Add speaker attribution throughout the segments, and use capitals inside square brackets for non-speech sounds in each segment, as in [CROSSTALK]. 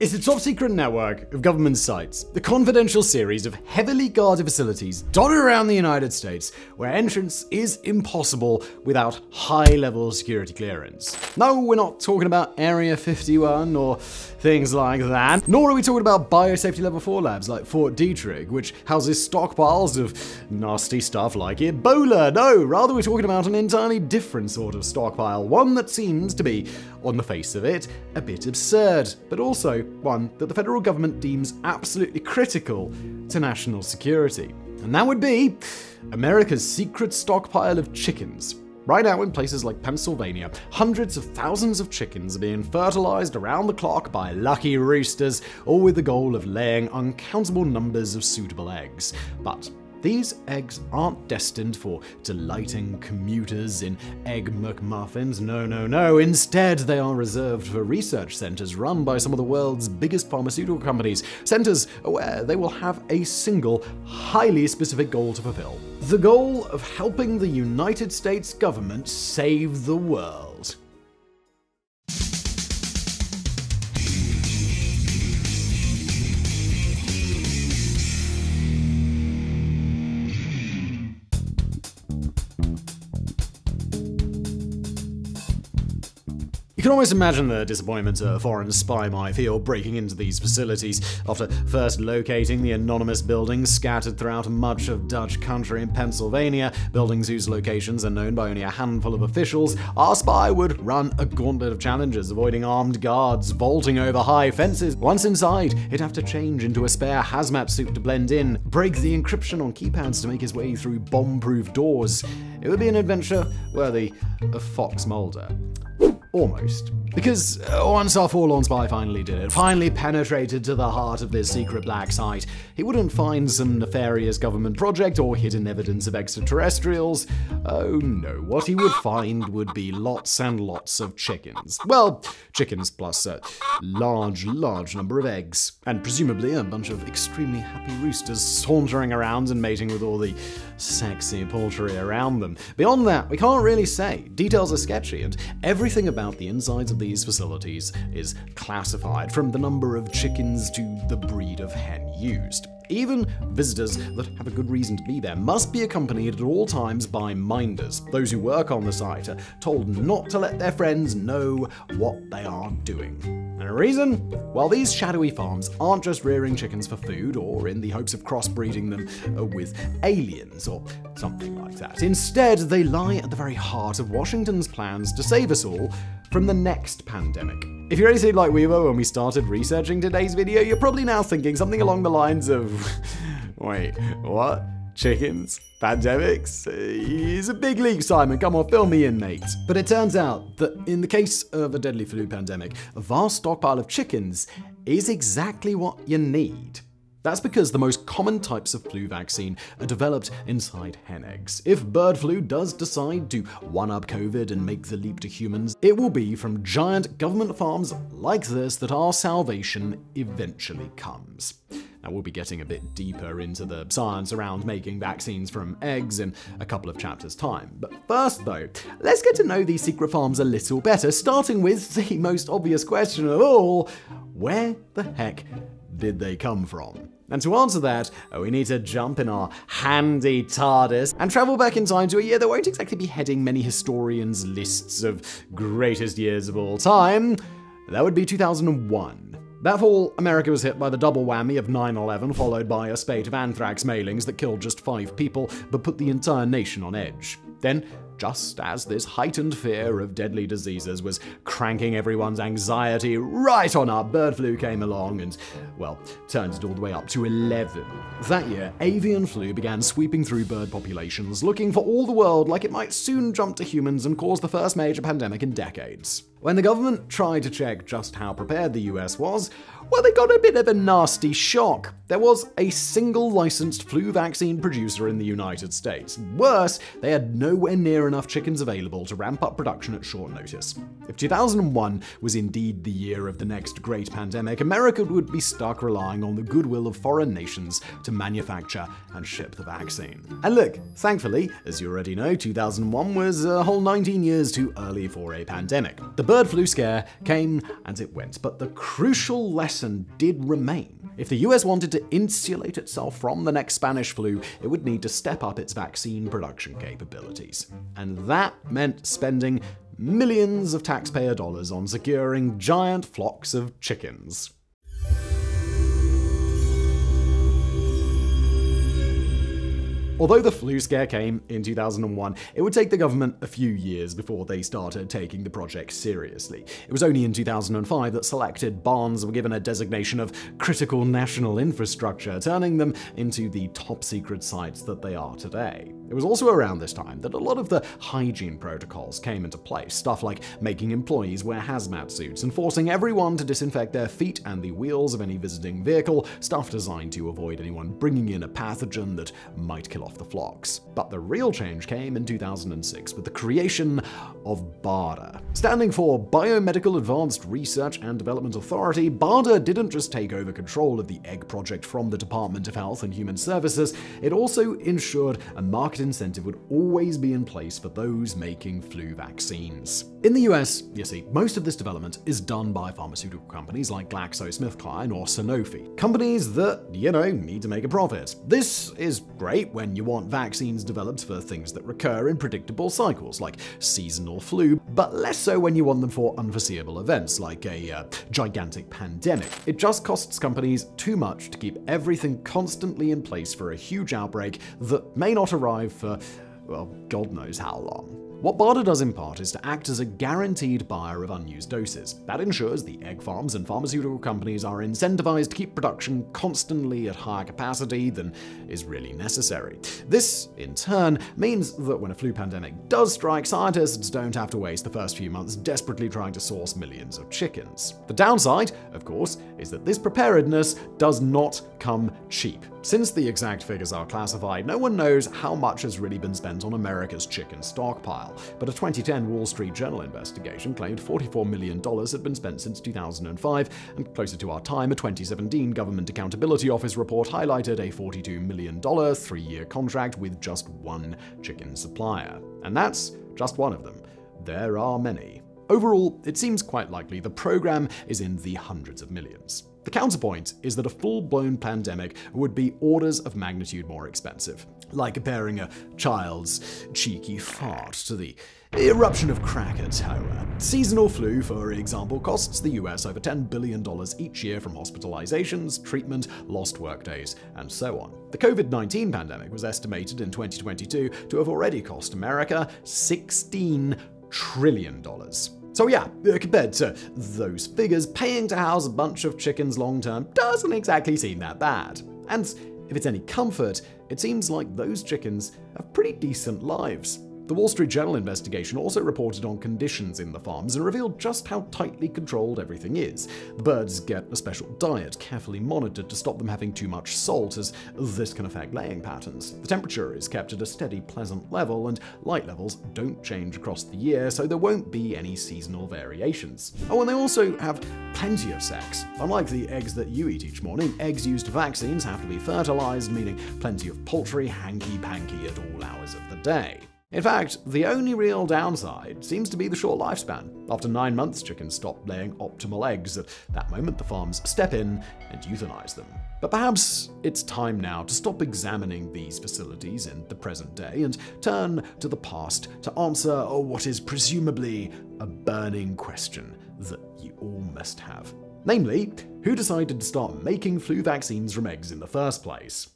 Speaker 1: is a top secret network of government sites, the confidential series of heavily guarded facilities dotted around the United States where entrance is impossible without high level security clearance. No, we're not talking about Area 51 or things like that, nor are we talking about biosafety level 4 labs like Fort Detrick, which houses stockpiles of nasty stuff like Ebola. No, rather we're talking about an entirely different sort of stockpile, one that seems to be, on the face of it, a bit absurd, but also one that the federal government deems absolutely critical to national security. And that would be America's secret stockpile of chickens. Right now, in places like Pennsylvania, hundreds of thousands of chickens are being fertilized around the clock by lucky roosters, all with the goal of laying uncountable numbers of suitable eggs. But these eggs aren't destined for delighting commuters in egg McMuffins. No, no, no. Instead, they are reserved for research centers run by some of the world's biggest pharmaceutical companies. Centers where they will have a single, highly specific goal to fulfill the goal of helping the United States government save the world. You can almost imagine the disappointment a foreign spy might feel breaking into these facilities after first locating the anonymous buildings scattered throughout much of Dutch country in Pennsylvania, buildings whose locations are known by only a handful of officials. Our spy would run a gauntlet of challenges, avoiding armed guards, vaulting over high fences. Once inside, he'd have to change into a spare hazmat suit to blend in, break the encryption on keypads to make his way through bomb-proof doors. It would be an adventure worthy of Fox Mulder. Almost. Because uh, once our forlorn spy finally did it, finally penetrated to the heart of this secret black site, he wouldn't find some nefarious government project or hidden evidence of extraterrestrials. Oh no, what he would find would be lots and lots of chickens. Well, chickens plus a large, large number of eggs. And presumably a bunch of extremely happy roosters sauntering around and mating with all the sexy poultry around them. Beyond that, we can't really say. Details are sketchy, and everything about the insides of these facilities is classified, from the number of chickens to the breed of hen used. Even visitors that have a good reason to be there must be accompanied at all times by minders. Those who work on the site are told not to let their friends know what they are doing. And a reason? Well, these shadowy farms aren't just rearing chickens for food or in the hopes of crossbreeding them uh, with aliens or something like that. Instead, they lie at the very heart of Washington's plans to save us all from the next pandemic. If you're anything like we were when we started researching today's video, you're probably now thinking something along the lines of [LAUGHS] wait, what? Chickens? Pandemics? It's a big leap, Simon. Come on, fill me in, mate. But it turns out that in the case of a deadly flu pandemic, a vast stockpile of chickens is exactly what you need. That's because the most common types of flu vaccine are developed inside hen eggs. If bird flu does decide to one up COVID and make the leap to humans, it will be from giant government farms like this that our salvation eventually comes. Now, we'll be getting a bit deeper into the science around making vaccines from eggs in a couple of chapters' time. But first, though, let's get to know these secret farms a little better, starting with the most obvious question of all where the heck did they come from? And to answer that, oh, we need to jump in our handy TARDIS and travel back in time to a year that won't exactly be heading many historians' lists of greatest years of all time. That would be 2001. That fall, America was hit by the double whammy of 9 11, followed by a spate of anthrax mailings that killed just five people but put the entire nation on edge. Then, just as this heightened fear of deadly diseases was cranking everyone's anxiety right on up, bird flu came along and, well, turned it all the way up to 11. That year, avian flu began sweeping through bird populations, looking for all the world like it might soon jump to humans and cause the first major pandemic in decades. When the government tried to check just how prepared the US was, well, they got a bit of a nasty shock. There was a single licensed flu vaccine producer in the United States. Worse, they had nowhere near enough chickens available to ramp up production at short notice. If 2001 was indeed the year of the next great pandemic, America would be stuck relying on the goodwill of foreign nations to manufacture and ship the vaccine. And look, thankfully, as you already know, 2001 was a whole 19 years too early for a pandemic. The bird flu scare came and it went, but the crucial lesson did remain. If the US wanted to insulate itself from the next Spanish flu, it would need to step up its vaccine production capabilities. And that meant spending millions of taxpayer dollars on securing giant flocks of chickens. Although the flu scare came in 2001, it would take the government a few years before they started taking the project seriously. It was only in 2005 that selected barns were given a designation of critical national infrastructure, turning them into the top secret sites that they are today. It was also around this time that a lot of the hygiene protocols came into place, stuff like making employees wear hazmat suits and forcing everyone to disinfect their feet and the wheels of any visiting vehicle, stuff designed to avoid anyone bringing in a pathogen that might kill off the flocks. But the real change came in 2006 with the creation of BARDA. Standing for Biomedical Advanced Research and Development Authority, BARDA didn't just take over control of the egg project from the Department of Health and Human Services, it also ensured a market incentive would always be in place for those making flu vaccines. In the US, you see, most of this development is done by pharmaceutical companies like GlaxoSmithKline or Sanofi. Companies that, you know, need to make a profit. This is great when you want vaccines developed for things that recur in predictable cycles, like seasonal flu, but less so when you want them for unforeseeable events, like a uh, gigantic pandemic. It just costs companies too much to keep everything constantly in place for a huge outbreak that may not arrive for, well, God knows how long. What BARDA does in part is to act as a guaranteed buyer of unused doses. That ensures the egg farms and pharmaceutical companies are incentivized to keep production constantly at higher capacity than is really necessary. This, in turn, means that when a flu pandemic does strike, scientists don't have to waste the first few months desperately trying to source millions of chickens. The downside, of course, is that this preparedness does not come cheap. Since the exact figures are classified, no one knows how much has really been spent on America's chicken stockpile. But a 2010 Wall Street Journal investigation claimed $44 million had been spent since 2005, and closer to our time, a 2017 Government Accountability Office report highlighted a $42 million three year contract with just one chicken supplier. And that's just one of them. There are many. Overall, it seems quite likely the program is in the hundreds of millions. The counterpoint is that a full blown pandemic would be orders of magnitude more expensive, like comparing a child's cheeky fart to the eruption of Krakatoa. Seasonal flu, for example, costs the US over $10 billion each year from hospitalizations, treatment, lost workdays, and so on. The COVID 19 pandemic was estimated in 2022 to have already cost America $16 trillion. So yeah, compared to those figures, paying to house a bunch of chickens long term doesn't exactly seem that bad. And if it's any comfort, it seems like those chickens have pretty decent lives. The Wall Street Journal investigation also reported on conditions in the farms and revealed just how tightly controlled everything is. The birds get a special diet, carefully monitored to stop them having too much salt, as this can affect laying patterns. The temperature is kept at a steady, pleasant level, and light levels don't change across the year, so there won't be any seasonal variations. Oh, and they also have plenty of sex. Unlike the eggs that you eat each morning, eggs used for vaccines have to be fertilized, meaning plenty of poultry hanky-panky at all hours of the day. In fact, the only real downside seems to be the short lifespan. After nine months, chickens stop laying optimal eggs. At that moment, the farms step in and euthanize them. But perhaps it's time now to stop examining these facilities in the present day and turn to the past to answer what is presumably a burning question that you all must have. Namely, who decided to start making flu vaccines from eggs in the first place?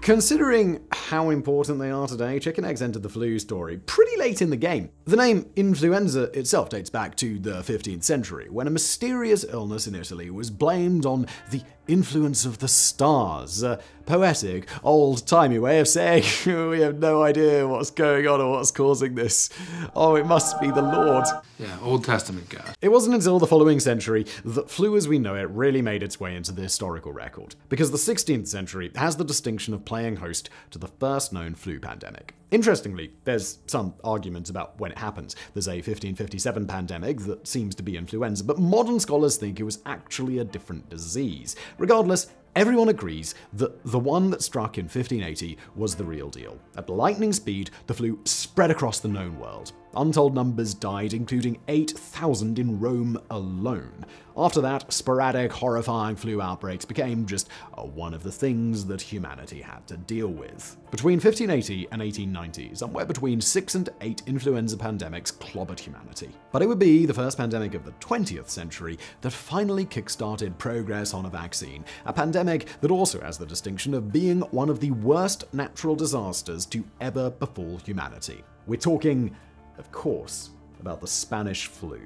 Speaker 1: Considering how important they are today, chicken eggs entered the flu story pretty late in the game. The name influenza itself dates back to the 15th century, when a mysterious illness in Italy was blamed on the influence of the stars. A poetic, old timey way of saying [LAUGHS] we have no idea what's going on or what's causing this. Oh, it must be the Lord.
Speaker 2: Yeah, Old Testament guy.
Speaker 1: It wasn't until the following century that flu as we know it really made its way into the historical record, because the 16th century has the distinction of playing host to the first known flu pandemic. Interestingly, there's some argument about when it happens. There's a 1557 pandemic that seems to be influenza, but modern scholars think it was actually a different disease. Regardless, Everyone agrees that the one that struck in 1580 was the real deal. At lightning speed, the flu spread across the known world. Untold numbers died, including 8,000 in Rome alone. After that, sporadic, horrifying flu outbreaks became just uh, one of the things that humanity had to deal with. Between 1580 and 1890, somewhere between six and eight influenza pandemics clobbered humanity. But it would be the first pandemic of the 20th century that finally kickstarted progress on a vaccine, a pandemic that also has the distinction of being one of the worst natural disasters to ever befall humanity. We're talking of course, about the Spanish flu.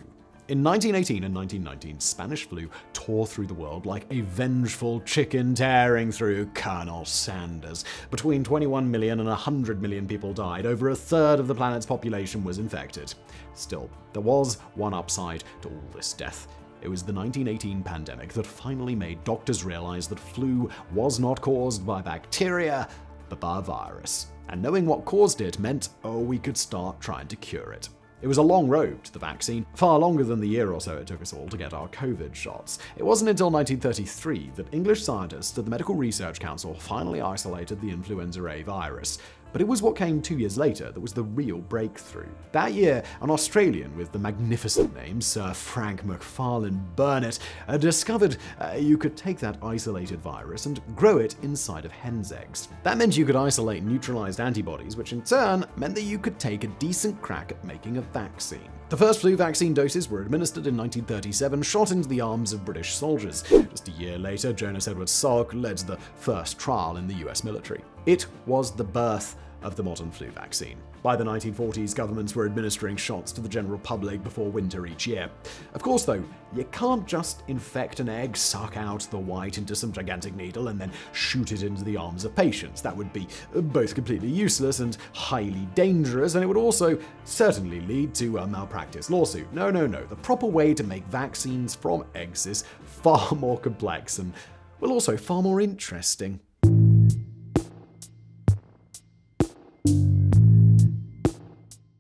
Speaker 1: In 1918 and 1919, Spanish flu tore through the world like a vengeful chicken tearing through Colonel Sanders. Between 21 million and 100 million people died. Over a third of the planet's population was infected. Still, there was one upside to all this death. It was the 1918 pandemic that finally made doctors realize that flu was not caused by bacteria, but by a virus and knowing what caused it meant, oh, we could start trying to cure it. It was a long road to the vaccine, far longer than the year or so it took us all to get our COVID shots. It wasn't until 1933 that English scientists at the Medical Research Council finally isolated the influenza A virus. But it was what came two years later that was the real breakthrough. That year, an Australian with the magnificent name Sir Frank Macfarlane Burnet uh, discovered uh, you could take that isolated virus and grow it inside of hen's eggs. That meant you could isolate neutralized antibodies, which in turn meant that you could take a decent crack at making a vaccine. The first flu vaccine doses were administered in 1937, shot into the arms of British soldiers. Just a year later, Jonas Edward Salk led the first trial in the US military. It was the birth of the modern flu vaccine. By the 1940s, governments were administering shots to the general public before winter each year. Of course, though, you can't just infect an egg, suck out the white into some gigantic needle, and then shoot it into the arms of patients. That would be uh, both completely useless and highly dangerous, and it would also certainly lead to a malpractice lawsuit. No, no, no. The proper way to make vaccines from eggs is far [LAUGHS] more complex and, well, also far more interesting.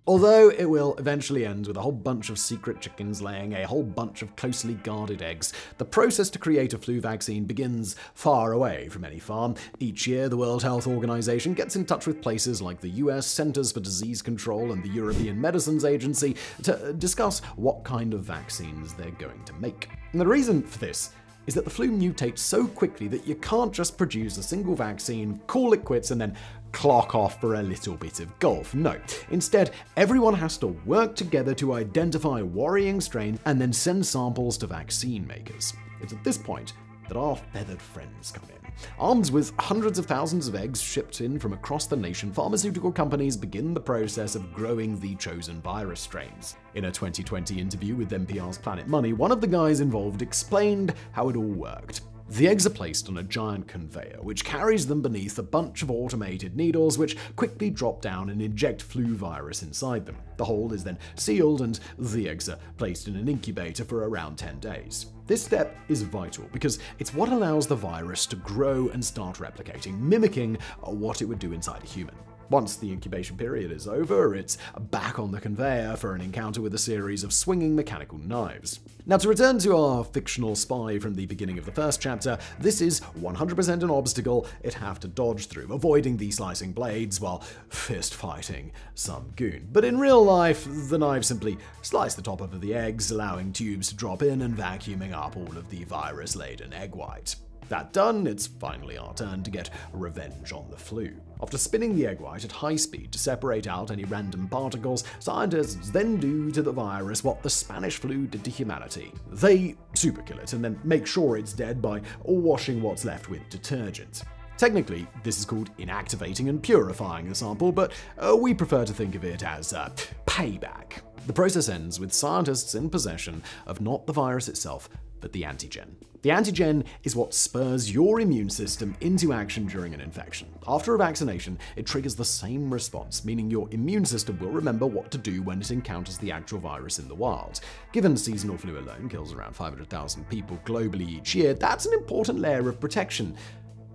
Speaker 1: Although it will eventually end with a whole bunch of secret chickens laying a whole bunch of closely guarded eggs, the process to create a flu vaccine begins far away from any farm. Each year, the World Health Organization gets in touch with places like the US Centers for Disease Control and the European Medicines Agency to discuss what kind of vaccines they're going to make. And the reason for this is that the flu mutates so quickly that you can't just produce a single vaccine, call it quits, and then clock off for a little bit of golf. No. Instead, everyone has to work together to identify worrying strains and then send samples to vaccine makers. It's at this point that our feathered friends come in. Armed with hundreds of thousands of eggs shipped in from across the nation, pharmaceutical companies begin the process of growing the chosen virus strains. In a 2020 interview with NPR's Planet Money, one of the guys involved explained how it all worked. The eggs are placed on a giant conveyor, which carries them beneath a bunch of automated needles, which quickly drop down and inject flu virus inside them. The hole is then sealed, and the eggs are placed in an incubator for around 10 days. This step is vital because it's what allows the virus to grow and start replicating, mimicking what it would do inside a human. Once the incubation period is over, it's back on the conveyor for an encounter with a series of swinging mechanical knives. Now, to return to our fictional spy from the beginning of the first chapter, this is 100% an obstacle it have to dodge through, avoiding the slicing blades while fist fighting some goon. But in real life, the knives simply slice the top of the eggs, allowing tubes to drop in and vacuuming up all of the virus laden egg white. That done, it's finally our turn to get revenge on the flu. After spinning the egg white at high speed to separate out any random particles, scientists then do to the virus what the Spanish flu did to humanity. They superkill it and then make sure it's dead by washing what's left with detergent. Technically, this is called inactivating and purifying the sample, but uh, we prefer to think of it as uh, payback. The process ends with scientists in possession of not the virus itself, but the antigen. The antigen is what spurs your immune system into action during an infection. After a vaccination, it triggers the same response, meaning your immune system will remember what to do when it encounters the actual virus in the wild. Given seasonal flu alone kills around 500,000 people globally each year, that's an important layer of protection.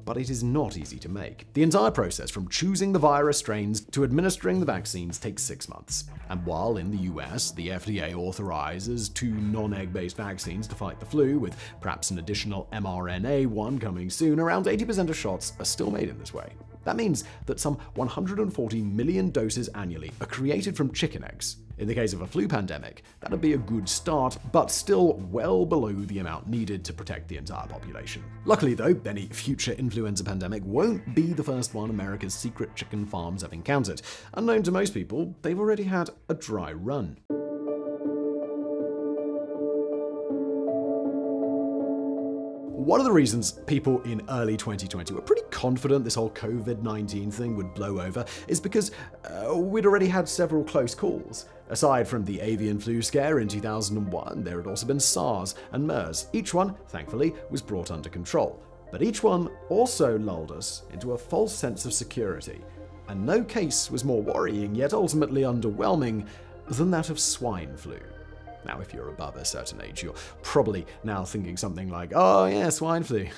Speaker 1: But it is not easy to make. The entire process from choosing the virus strains to administering the vaccines takes six months. And while in the US, the FDA authorizes two non egg based vaccines to fight the flu, with perhaps an additional mRNA one coming soon, around 80% of shots are still made in this way. That means that some 140 million doses annually are created from chicken eggs. In the case of a flu pandemic, that'd be a good start, but still well below the amount needed to protect the entire population. Luckily, though, any future influenza pandemic won't be the first one America's secret chicken farms have encountered. Unknown to most people, they've already had a dry run. One of the reasons people in early 2020 were pretty confident this whole COVID 19 thing would blow over is because uh, we'd already had several close calls. Aside from the avian flu scare in 2001, there had also been SARS and MERS. Each one, thankfully, was brought under control. But each one also lulled us into a false sense of security. And no case was more worrying, yet ultimately underwhelming, than that of swine flu. Now, if you're above a certain age, you're probably now thinking something like, oh, yeah, swine flu. [LAUGHS]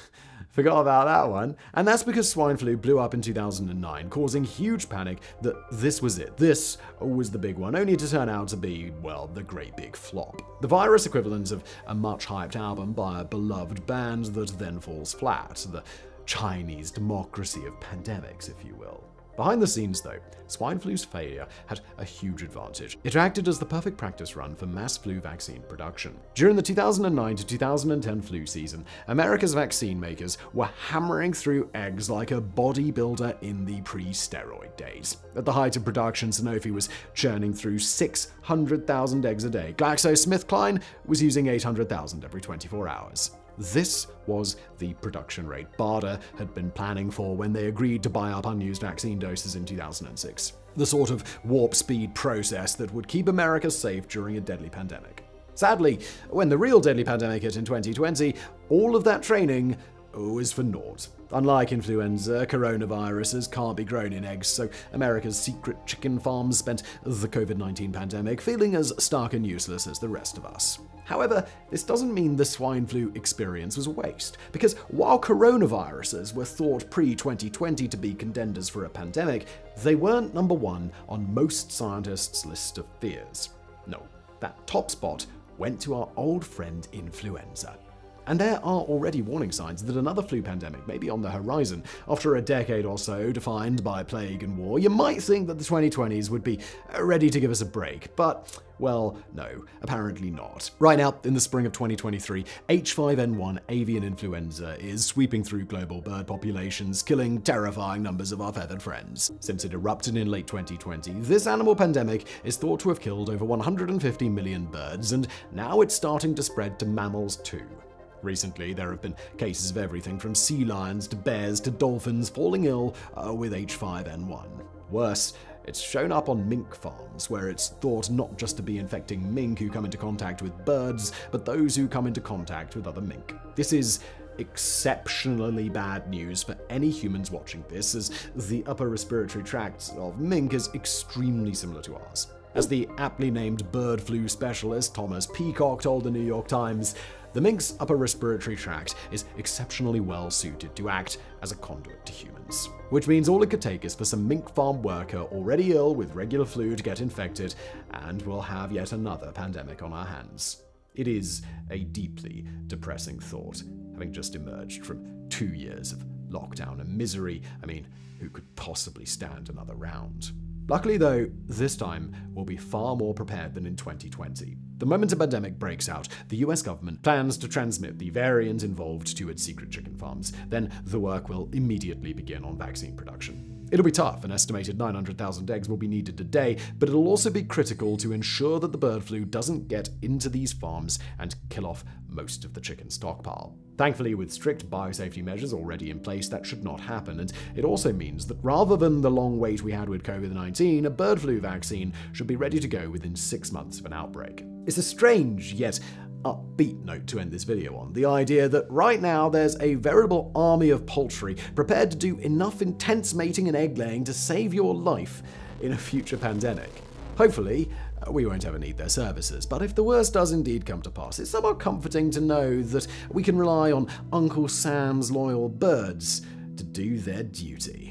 Speaker 1: Forgot about that one. And that's because swine flu blew up in 2009, causing huge panic that this was it. This was the big one, only to turn out to be, well, the great big flop. The virus equivalent of a much hyped album by a beloved band that then falls flat. The Chinese democracy of pandemics, if you will. Behind the scenes, though, swine flu's failure had a huge advantage. It acted as the perfect practice run for mass flu vaccine production. During the 2009 to 2010 flu season, America's vaccine makers were hammering through eggs like a bodybuilder in the pre steroid days. At the height of production, Sanofi was churning through 600,000 eggs a day. GlaxoSmithKline was using 800,000 every 24 hours. This was the production rate BARDA had been planning for when they agreed to buy up unused vaccine doses in 2006. The sort of warp speed process that would keep America safe during a deadly pandemic. Sadly, when the real deadly pandemic hit in 2020, all of that training was for naught. Unlike influenza, coronaviruses can't be grown in eggs, so America's secret chicken farms spent the COVID 19 pandemic feeling as stark and useless as the rest of us. However, this doesn't mean the swine flu experience was a waste, because while coronaviruses were thought pre 2020 to be contenders for a pandemic, they weren't number one on most scientists' list of fears. No, that top spot went to our old friend influenza. And there are already warning signs that another flu pandemic may be on the horizon. After a decade or so defined by plague and war, you might think that the 2020s would be ready to give us a break, but well, no, apparently not. Right now, in the spring of 2023, H5N1 avian influenza is sweeping through global bird populations, killing terrifying numbers of our feathered friends. Since it erupted in late 2020, this animal pandemic is thought to have killed over 150 million birds, and now it's starting to spread to mammals too. Recently, there have been cases of everything from sea lions to bears to dolphins falling ill uh, with H5N1. Worse, it's shown up on mink farms, where it's thought not just to be infecting mink who come into contact with birds, but those who come into contact with other mink. This is exceptionally bad news for any humans watching this, as the upper respiratory tract of mink is extremely similar to ours. As the aptly named bird flu specialist Thomas Peacock told the New York Times, the mink's upper respiratory tract is exceptionally well suited to act as a conduit to humans. Which means all it could take is for some mink farm worker already ill with regular flu to get infected, and we'll have yet another pandemic on our hands. It is a deeply depressing thought, having just emerged from two years of lockdown and misery. I mean, who could possibly stand another round? Luckily, though, this time we'll be far more prepared than in 2020. The moment a pandemic breaks out, the US government plans to transmit the variant involved to its secret chicken farms. Then the work will immediately begin on vaccine production. It'll be tough, an estimated 900,000 eggs will be needed a day, but it'll also be critical to ensure that the bird flu doesn't get into these farms and kill off most of the chicken stockpile. Thankfully, with strict biosafety measures already in place, that should not happen, and it also means that rather than the long wait we had with COVID 19, a bird flu vaccine should be ready to go within six months of an outbreak. It's a strange, yet upbeat note to end this video on the idea that right now there's a veritable army of poultry prepared to do enough intense mating and egg laying to save your life in a future pandemic. Hopefully, uh, we won't ever need their services, but if the worst does indeed come to pass, it's somewhat comforting to know that we can rely on Uncle Sam's loyal birds to do their duty.